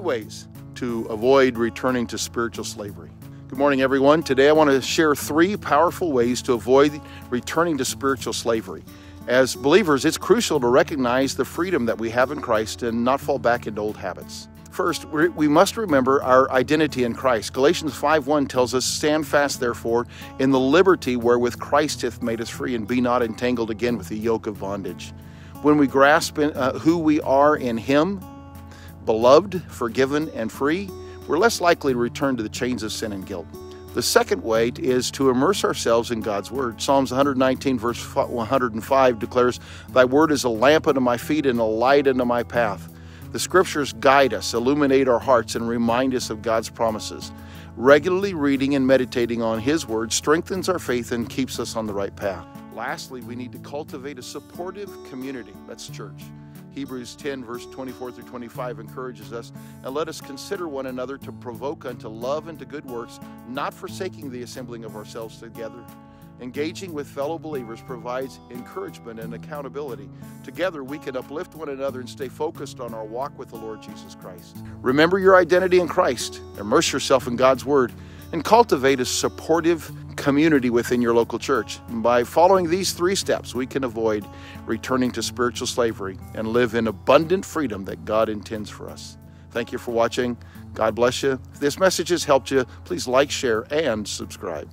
ways to avoid returning to spiritual slavery. Good morning, everyone. Today I want to share three powerful ways to avoid returning to spiritual slavery. As believers, it's crucial to recognize the freedom that we have in Christ and not fall back into old habits. First, we must remember our identity in Christ. Galatians 5:1 tells us, "Stand fast, therefore, in the liberty wherewith Christ hath made us free, and be not entangled again with the yoke of bondage." When we grasp in, uh, who we are in Him, beloved, forgiven, and free, we're less likely to return to the chains of sin and guilt. The second way is to immerse ourselves in God's Word. Psalms 119, verse 105 declares, Thy Word is a lamp unto my feet and a light unto my path. The scriptures guide us, illuminate our hearts, and remind us of God's promises. Regularly reading and meditating on His Word strengthens our faith and keeps us on the right path. Lastly, we need to cultivate a supportive community. That's church. Hebrews 10, verse 24 through 25 encourages us, and let us consider one another to provoke unto love and to good works, not forsaking the assembling of ourselves together Engaging with fellow believers provides encouragement and accountability. Together, we can uplift one another and stay focused on our walk with the Lord Jesus Christ. Remember your identity in Christ, immerse yourself in God's Word, and cultivate a supportive community within your local church. By following these three steps, we can avoid returning to spiritual slavery and live in abundant freedom that God intends for us. Thank you for watching. God bless you. If this message has helped you, please like, share, and subscribe.